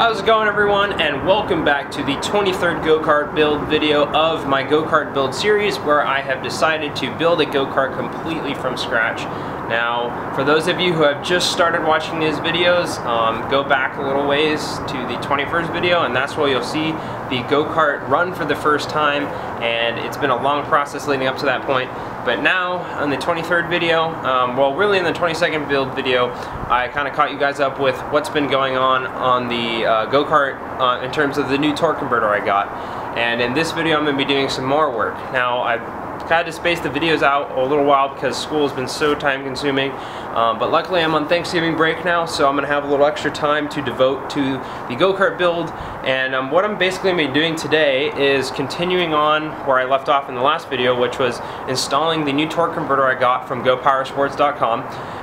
How's it going everyone and welcome back to the 23rd go-kart build video of my go-kart build series where I have decided to build a go-kart completely from scratch. Now for those of you who have just started watching these videos um, go back a little ways to the 21st video and that's where you'll see the go-kart run for the first time and it's been a long process leading up to that point but now on the 23rd video, um, well really in the 22nd build video, I kind of caught you guys up with what's been going on on the uh, go-kart uh, in terms of the new torque converter I got. And in this video I'm going to be doing some more work. Now I've had to space the videos out a little while because school has been so time consuming. Um, but luckily I'm on Thanksgiving break now, so I'm going to have a little extra time to devote to the go-kart build. And um, what I'm basically going to be doing today is continuing on where I left off in the last video, which was installing the new torque converter I got from GoPowersports.com.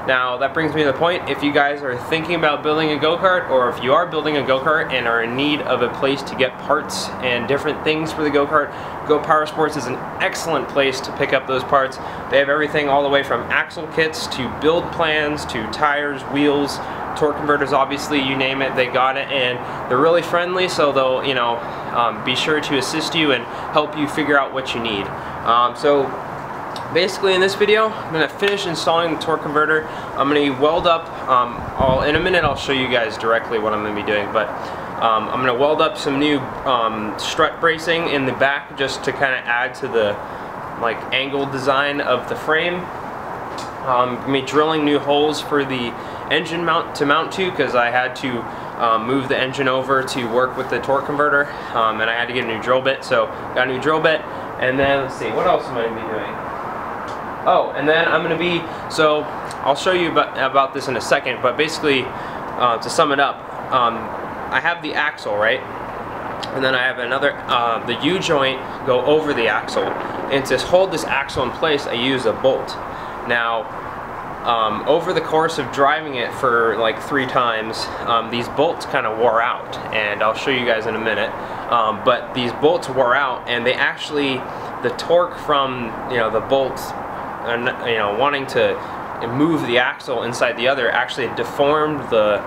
Now that brings me to the point, if you guys are thinking about building a go-kart, or if you are building a go-kart and are in need of a place to get parts and different things for the go-kart, Go Powersports is an excellent place to pick up those parts. They have everything all the way from axle kits to build plans to tires, wheels, torque converters obviously you name it they got it and they're really friendly so they'll you know um, be sure to assist you and help you figure out what you need um, so basically in this video I'm going to finish installing the torque converter I'm going to weld up um, in a minute I'll show you guys directly what I'm going to be doing but um, I'm going to weld up some new um, strut bracing in the back just to kind of add to the like angle design of the frame. Um, drilling new holes for the engine mount to mount to because I had to um, move the engine over to work with the torque converter um, and I had to get a new drill bit so got a new drill bit and then let's see what else am I going to be doing oh and then I'm going to be so I'll show you about, about this in a second but basically uh, to sum it up um, I have the axle, right? And then I have another, uh, the U-joint go over the axle. And to hold this axle in place, I use a bolt. Now, um, over the course of driving it for like three times, um, these bolts kind of wore out, and I'll show you guys in a minute. Um, but these bolts wore out, and they actually, the torque from you know the bolts, and you know wanting to move the axle inside the other actually deformed the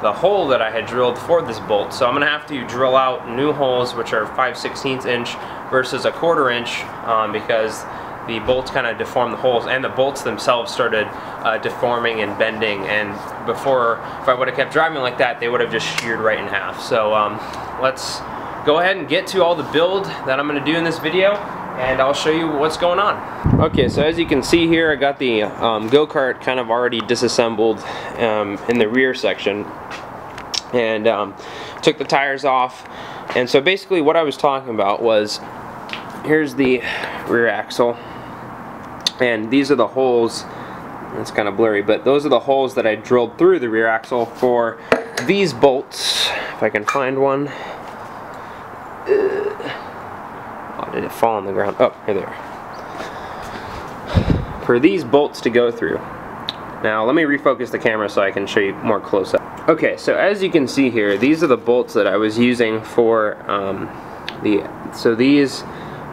the hole that I had drilled for this bolt. So I'm going to have to drill out new holes which are 5 16 inch versus a quarter inch um, because the bolts kind of deformed the holes and the bolts themselves started uh, deforming and bending and before if I would have kept driving like that they would have just sheared right in half. So um, let's go ahead and get to all the build that I'm going to do in this video and I'll show you what's going on. Okay, so as you can see here, I got the um, go-kart kind of already disassembled um, in the rear section and um, took the tires off. And so basically what I was talking about was, here's the rear axle and these are the holes it's kind of blurry, but those are the holes that I drilled through the rear axle for these bolts, if I can find one. Oh, did it fall on the ground? Oh, here they are. For these bolts to go through. Now, let me refocus the camera so I can show you more close up. Okay, so as you can see here, these are the bolts that I was using for um, the, so these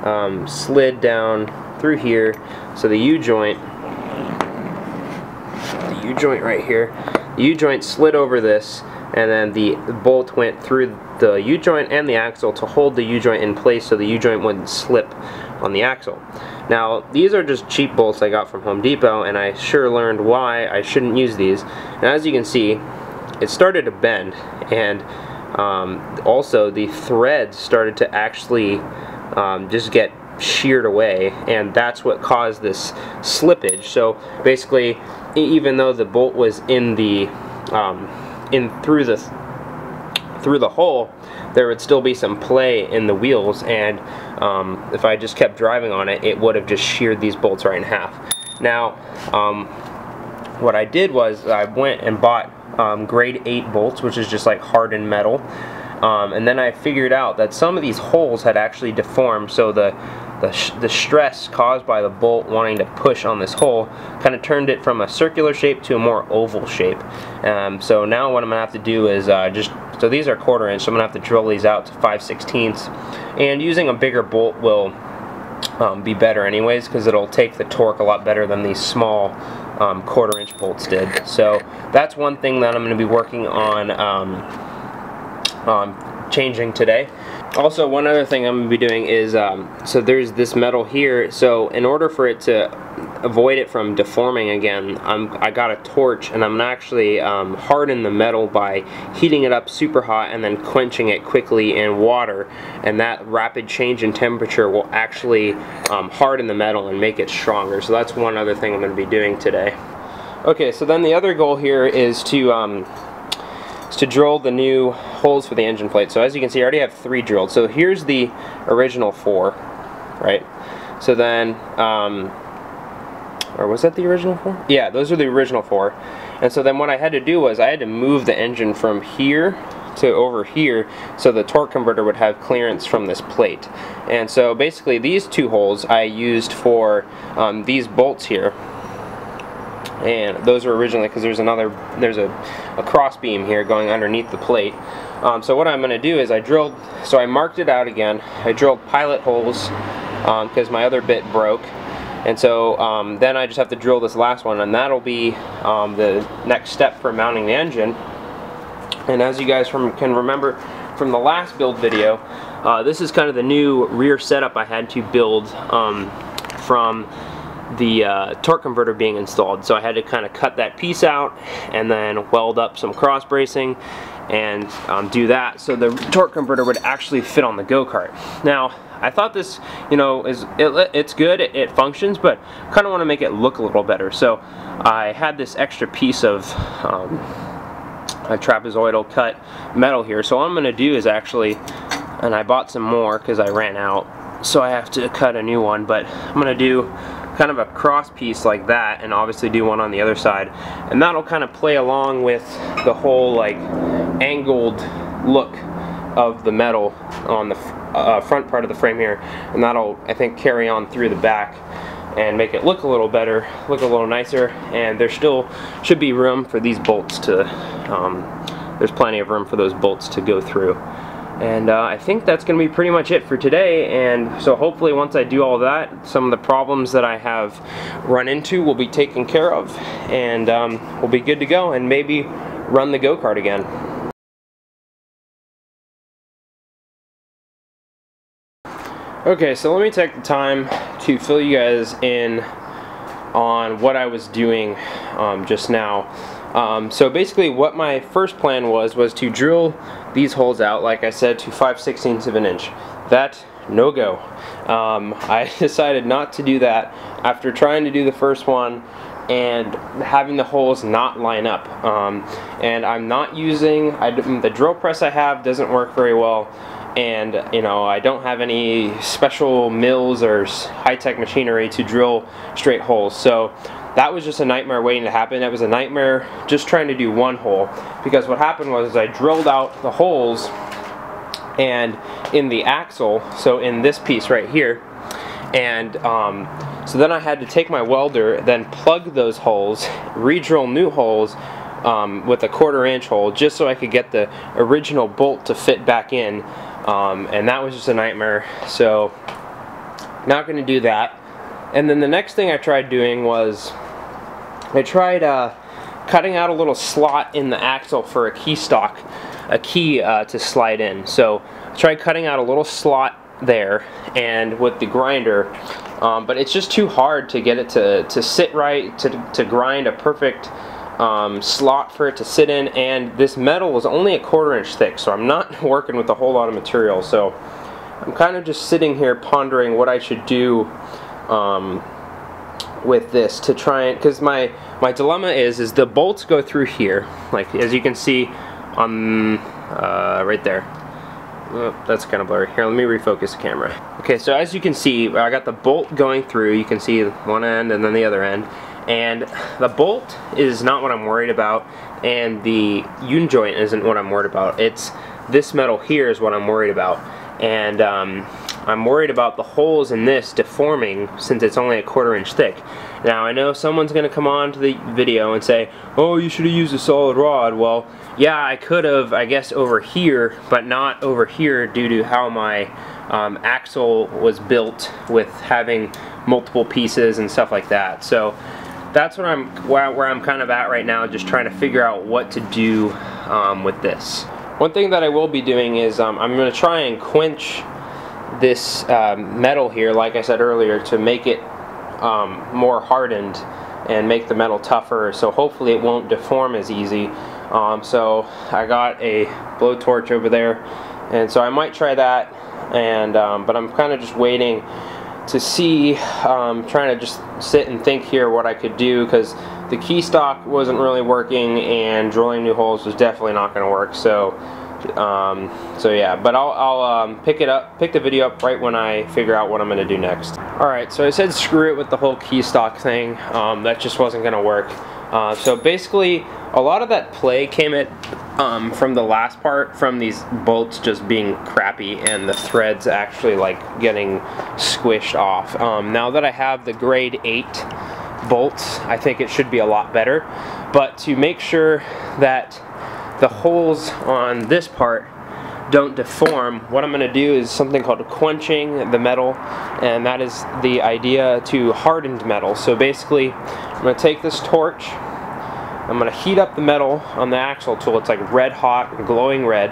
um, slid down through here, so the U-joint, the U-joint right here, the U-joint slid over this, and then the bolt went through the U-joint and the axle to hold the U-joint in place so the U-joint wouldn't slip on the axle. Now these are just cheap bolts I got from Home Depot and I sure learned why I shouldn't use these. And as you can see it started to bend and um, also the threads started to actually um, just get sheared away and that's what caused this slippage. So basically even though the bolt was in the um, in through the through the hole there would still be some play in the wheels and um, if I just kept driving on it it would have just sheared these bolts right in half. Now um, what I did was I went and bought um, grade 8 bolts which is just like hardened metal um, and then I figured out that some of these holes had actually deformed so the the, the stress caused by the bolt wanting to push on this hole kind of turned it from a circular shape to a more oval shape. Um, so now what I'm gonna have to do is uh, just so these are quarter inch so I'm gonna have to drill these out to 5 16ths and using a bigger bolt will um, be better anyways because it'll take the torque a lot better than these small um, quarter inch bolts did. So that's one thing that I'm to be working on um, changing today. Also, one other thing I'm going to be doing is, um, so there's this metal here, so in order for it to avoid it from deforming again, I'm, I got a torch and I'm actually um, harden the metal by heating it up super hot and then quenching it quickly in water and that rapid change in temperature will actually um, harden the metal and make it stronger. So that's one other thing I'm going to be doing today. Okay, so then the other goal here is to um, to drill the new holes for the engine plate. So as you can see, I already have three drilled. So here's the original four, right? So then, um, or was that the original four? Yeah, those are the original four. And so then what I had to do was I had to move the engine from here to over here so the torque converter would have clearance from this plate. And so basically these two holes I used for um, these bolts here and those were originally because there's another there's a, a cross beam here going underneath the plate. Um, so what I'm going to do is I drilled so I marked it out again. I drilled pilot holes because um, my other bit broke. And so um, then I just have to drill this last one and that'll be um, the next step for mounting the engine. And as you guys from, can remember from the last build video uh, this is kind of the new rear setup I had to build um, from the uh, torque converter being installed. So I had to kind of cut that piece out and then weld up some cross bracing and um, do that so the torque converter would actually fit on the go-kart. Now I thought this you know is it, it's good it, it, functions but kind of want to make it look a little better so I had this extra piece of um, a trapezoidal cut metal here so what I'm gonna do is actually and I bought some more because I ran out so I have to cut a new one but I'm gonna do kind of a cross piece like that and obviously do one on the other side. And that'll kind of play along with the whole like angled look of the metal on the uh, front part of the frame here. And that'll I think carry on through the back and make it look a little better look a little nicer. And there still should be room for these bolts to um, there's plenty of room for those bolts to go through and uh, I think that's going to be pretty much it for today. And so hopefully once I do all that, some of the problems that I have run into will be taken care of. And um, we'll be good to go and maybe run the go-kart again. Okay, so let me take the time to fill you guys in on what I was doing um, just now. Um, so basically what my first plan was was to drill these holes out like I said to 5 16ths of an inch. That no go. Um, I decided not to do that after trying to do the first one and having the holes not line up. Um, and I'm not using, I, the drill press I have doesn't work very well and you know I don't have any special mills or high-tech machinery to drill straight holes so that was just a nightmare waiting to happen. It was a nightmare just trying to do one hole. Because what happened was I drilled out the holes and in the axle, so in this piece right here, and um, so then I had to take my welder, then plug those holes, re-drill new holes um, with a quarter inch hole just so I could get the original bolt to fit back in. Um, and that was just a nightmare. So not going to do that. And then the next thing I tried doing was I tried uh, cutting out a little slot in the axle for a key stock, a key uh, to slide in. So I tried cutting out a little slot there and with the grinder um, but it's just too hard to get it to, to sit right, to, to grind a perfect um, slot for it to sit in and this metal is only a quarter inch thick so I'm not working with a whole lot of material so I'm kind of just sitting here pondering what I should do um, with this to try and because my my dilemma is is the bolts go through here. Like as you can see on uh, right there. Oh, that's kind of blurry. Here let me refocus the camera. Okay so as you can see I got the bolt going through. You can see one end and then the other end. And the bolt is not what I'm worried about and the U joint isn't what I'm worried about. It's this metal here is what I'm worried about. And um, I'm worried about the holes in this deforming since it's only a quarter inch thick. Now I know someone's going to come on to the video and say, oh you should have used a solid rod. Well yeah I could have I guess over here but not over here due to how my um, axle was built with having multiple pieces and stuff like that. So that's what I'm where, I'm kind of at right now just trying to figure out what to do um, with this. one thing that I will be doing is um, I'm going to try and quench this uh, metal here, like I said earlier, to make it um, more hardened and make the metal tougher. So hopefully it won't deform as easy. Um, so I got a blowtorch over there. And so I might try that. And um, but I'm kind of just waiting to see um, trying to just sit and think here what I could do because the key stock wasn't really working and drilling new holes was definitely not going to work. So um, so yeah but I'll, I'll um, pick it up pick the video up right when I figure out what I'm gonna do next. Alright so I said screw it with the whole key stock thing. Um, that just wasn't gonna work. Uh, so basically a lot of that play came at um, from the last part from these bolts just being crappy and the threads actually like getting squished off. Um, now that I have the grade 8 bolts I think it should be a lot better. But to make sure that the holes on this part don't deform, what I'm going to do is something called quenching the metal, and that is the idea to hardened metal. So basically, I'm going to take this torch, I'm going to heat up the metal on the axle tool, it's like red hot, glowing red,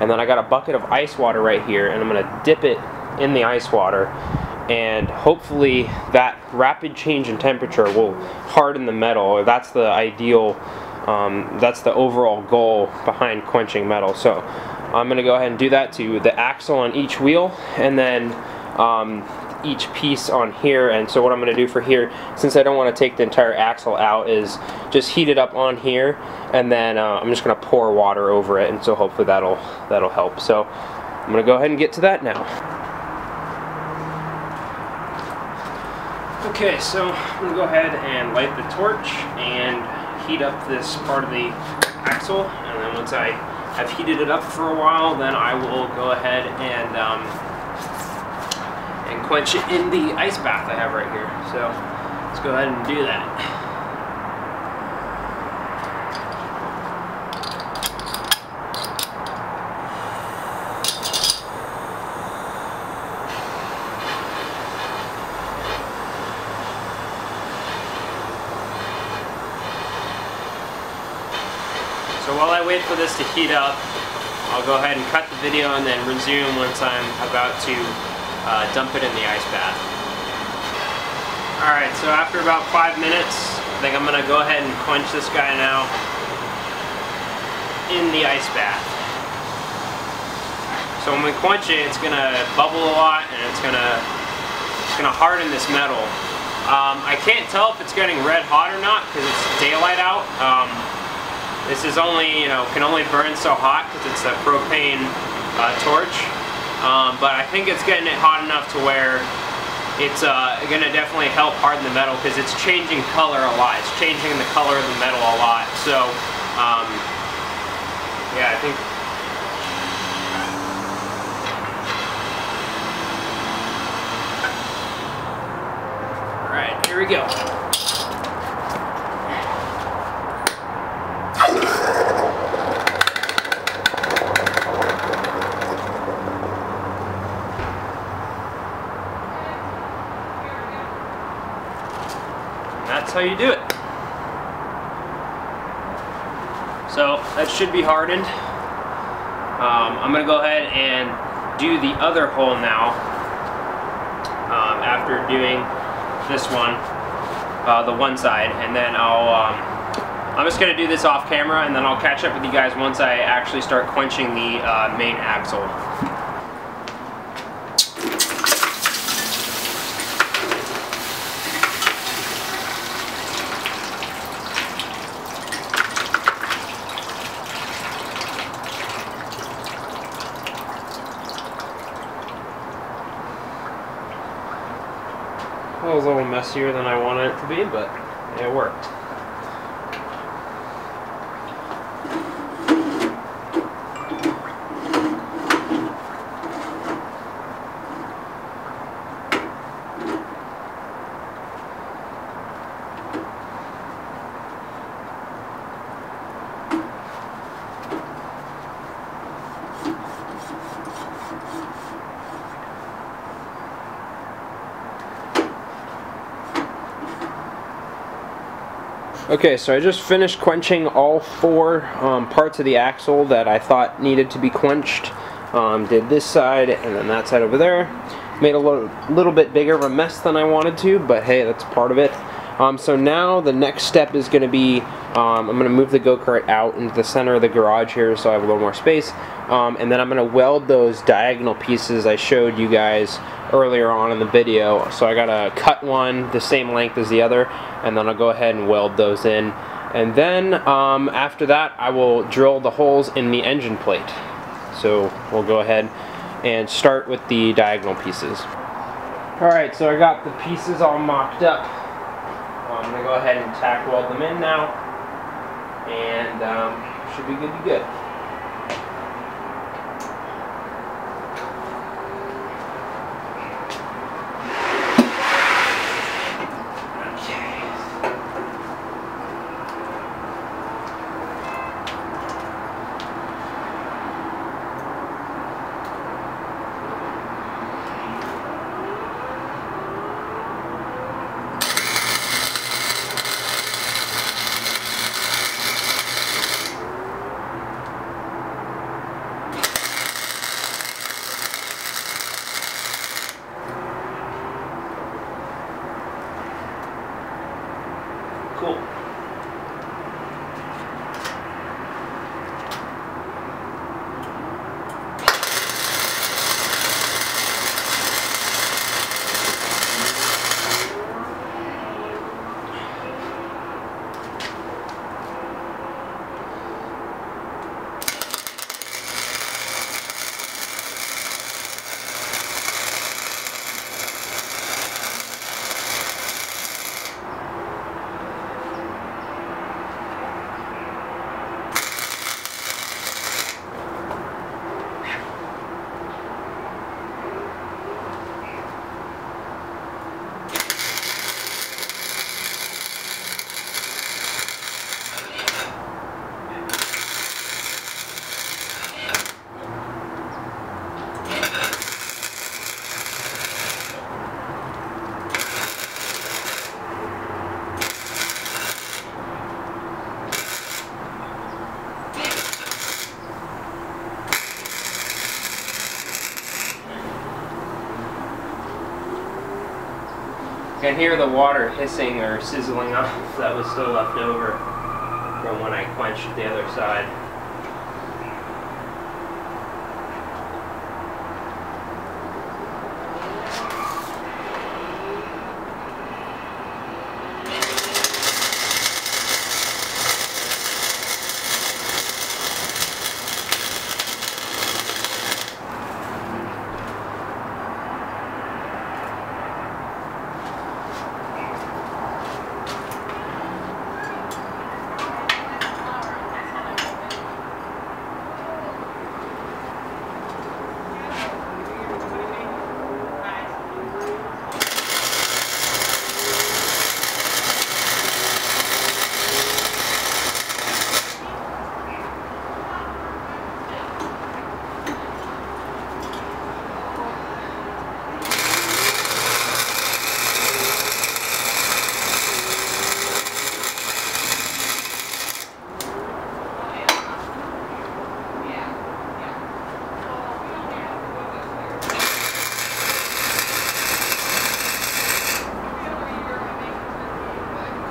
and then I got a bucket of ice water right here, and I'm going to dip it in the ice water, and hopefully that rapid change in temperature will harden the metal. That's the ideal um, that's the overall goal behind quenching metal. So I'm going to go ahead and do that to the axle on each wheel and then um, each piece on here. And so what I'm going to do for here since I don't want to take the entire axle out is just heat it up on here and then uh, I'm just going to pour water over it and so hopefully that'll that'll help. So I'm going to go ahead and get to that now. Okay so I'm going to go ahead and light the torch and heat up this part of the axle and then once I have heated it up for a while then I will go ahead and um, and quench it in the ice bath I have right here. So let's go ahead and do that So while I wait for this to heat up, I'll go ahead and cut the video and then resume once I'm about to uh, dump it in the ice bath. Alright, so after about five minutes, I think I'm going to go ahead and quench this guy now in the ice bath. So when we quench it, it's going to bubble a lot and it's going to it's going to harden this metal. Um, I can't tell if it's getting red hot or not because it's daylight out. Um, this is only, you know, can only burn so hot because it's a propane uh, torch. Um, but I think it's getting it hot enough to where it's uh, going to definitely help harden the metal because it's changing color a lot. It's changing the color of the metal a lot. So, um, yeah, I think Alright, here we go. That's how you do it. So that should be hardened. Um, I'm to go ahead and do the other hole now um, after doing this one, uh, the one side, and then I'll, um, I'm just to do this off camera and then I'll catch up with you guys once I actually start quenching the uh, main axle. Messier than I wanted it to be, but it worked. Okay, so I just finished quenching all four um, parts of the axle that I thought needed to be quenched. Um, did this side and then that side over there. Made a little, little bit bigger of a mess than I wanted to, but hey, that's part of it. Um, so now the next step is going to be, um, I'm going to move the go-kart out into the center of the garage here so I have a little more space. Um, and then I'm going to weld those diagonal pieces I showed you guys earlier on in the video. So I got to cut one the same length as the other, and then I'll go ahead and weld those in. And then um, after that, I will drill the holes in the engine plate. So we'll go ahead and start with the diagonal pieces. Alright, so I got the pieces all mocked up. I'm to go ahead and tack weld them in now, and um, should be good to go. Can hear the water hissing or sizzling off that was still left over from when I quenched the other side.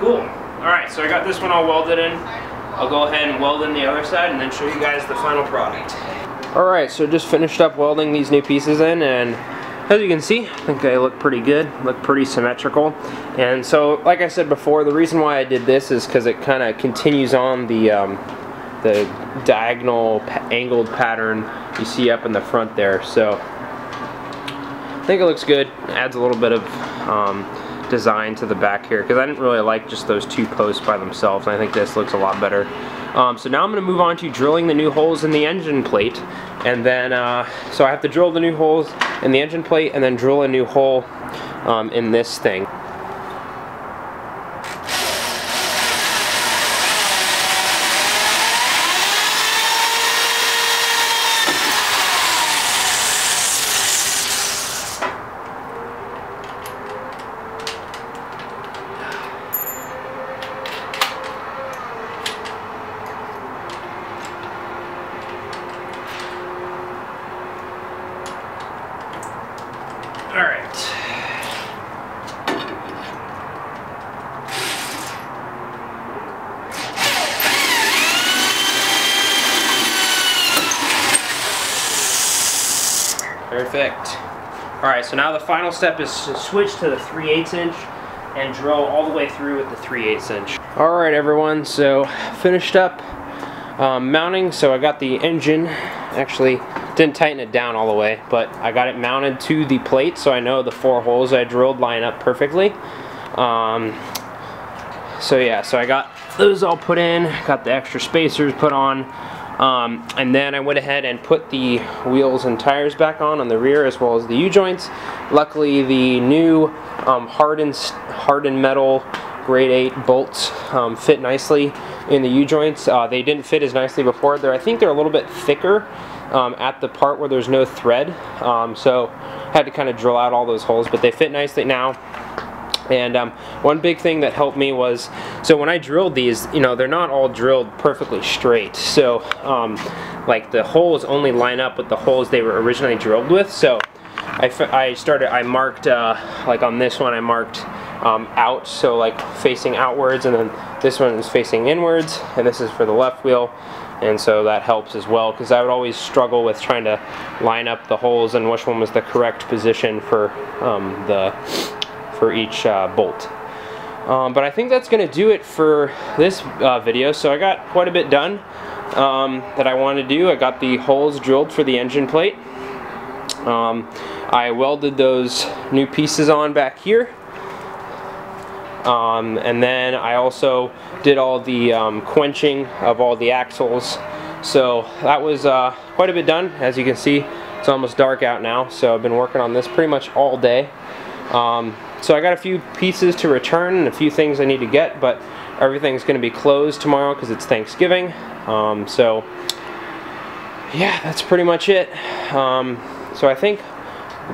Cool. Alright, so I got this one all welded in. I'll go ahead and weld in the other side and then show you guys the final product. Alright, so just finished up welding these new pieces in and as you can see, I think they look pretty good, look pretty symmetrical. And so, like I said before, the reason why I did this is because it kind of continues on the, um, the diagonal angled pattern you see up in the front there. So, I think it looks good. Adds a little bit of um, design to the back here because I didn't really like just those two posts by themselves. I think this looks a lot better. Um, so now I'm going to move on to drilling the new holes in the engine plate. And then, uh, so I have to drill the new holes in the engine plate and then drill a new hole um, in this thing. All right. Perfect. All right, so now the final step is to switch to the 3 8 inch and drill all the way through with the 3 8 inch. All right, everyone, so finished up um, mounting. So I got the engine, actually didn't tighten it down all the way, but I got it mounted to the plate so I know the four holes I drilled line up perfectly. Um, so yeah, so I got those all put in, got the extra spacers put on, um, and then I went ahead and put the wheels and tires back on on the rear as well as the U-joints. Luckily the new um, hardened, hardened metal grade 8 bolts um, fit nicely in the U-joints. Uh, they didn't fit as nicely before. They're, I think they're a little bit thicker um, at the part where there's no thread. Um, so I had to kind of drill out all those holes, but they fit nicely now. And um, one big thing that helped me was, so when I drilled these, you know, they're not all drilled perfectly straight. So, um, like the holes only line up with the holes they were originally drilled with. So, I, I started, I marked, uh, like on this one, I marked um, out, so like facing outwards, and then this one is facing inwards, and this is for the left wheel. And so that helps as well, because I would always struggle with trying to line up the holes and which one was the correct position for um, the for each uh, bolt. Um, but I think that's going to do it for this uh, video. So I got quite a bit done um, that I want to do. I got the holes drilled for the engine plate. Um, I welded those new pieces on back here. Um, and then I also did all the um, quenching of all the axles. So that was uh, quite a bit done. As you can see, it's almost dark out now. So I've been working on this pretty much all day. Um, so I got a few pieces to return and a few things I need to get, but everything's going to be closed tomorrow because it's Thanksgiving. Um, so yeah, that's pretty much it. Um, so I think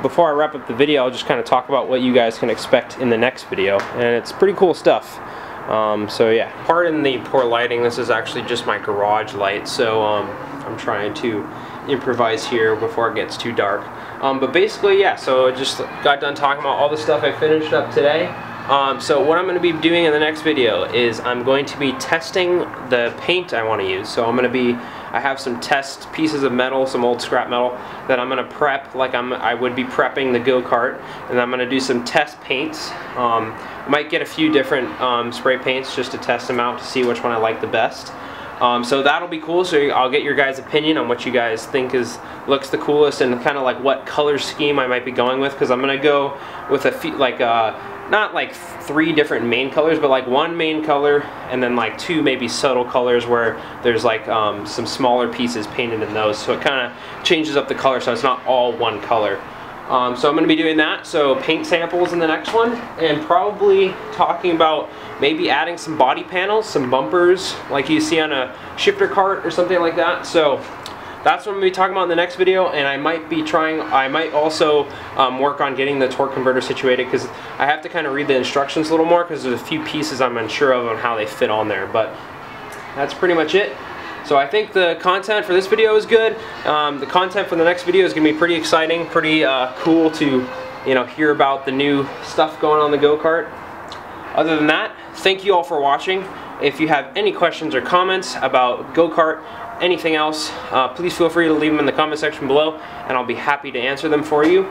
before I wrap up the video, I'll just kind of talk about what you guys can expect in the next video. And it's pretty cool stuff. Um, so yeah, pardon the poor lighting. This is actually just my garage light. So um, I'm trying to improvise here before it gets too dark. Um, but basically, yeah, so I just got done talking about all the stuff I finished up today. Um, so what I'm going to be doing in the next video is I'm going to be testing the paint I want to use. So I'm going to be, I have some test pieces of metal, some old scrap metal that I'm going to prep like I'm, I would be prepping the go-kart. And I'm going to do some test paints. Um, I might get a few different um, spray paints just to test them out to see which one I like the best. Um, so that'll be cool. So I'll get your guys' opinion on what you guys think is looks the coolest and kind of like what color scheme I might be going with because I'm gonna go with a few like uh, not like three different main colors, but like one main color and then like two maybe subtle colors where there's like um, some smaller pieces painted in those. So it kind of changes up the color so it's not all one color. Um, so I'm going to be doing that. So paint samples in the next one and probably talking about maybe adding some body panels, some bumpers like you see on a shifter kart or something like that. So that's what I'm going to be talking about in the next video and I might be trying, I might also um, work on getting the torque converter situated because I have to kind of read the instructions a little more because there's a few pieces I'm unsure of on how they fit on there. But that's pretty much it. So I think the content for this video is good. Um, the content for the next video is going to be pretty exciting, pretty uh, cool to you know hear about the new stuff going on the go-kart. Other than that, thank you all for watching. If you have any questions or comments about go-kart, anything else, uh, please feel free to leave them in the comment section below and I'll be happy to answer them for you.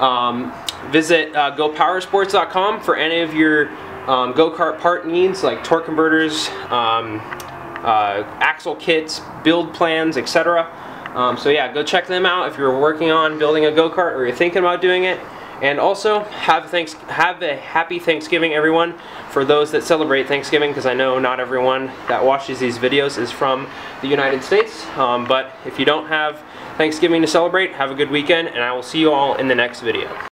Um, visit uh, gopowersports.com for any of your um, go-kart part needs like torque converters, um, uh, axle kits, build plans, etc. Um, so yeah, go check them out if you're working on building a go-kart or you're thinking about doing it. And also, have, thanks have a happy Thanksgiving, everyone, for those that celebrate Thanksgiving, because I know not everyone that watches these videos is from the United States. Um, but if you don't have Thanksgiving to celebrate, have a good weekend, and I will see you all in the next video.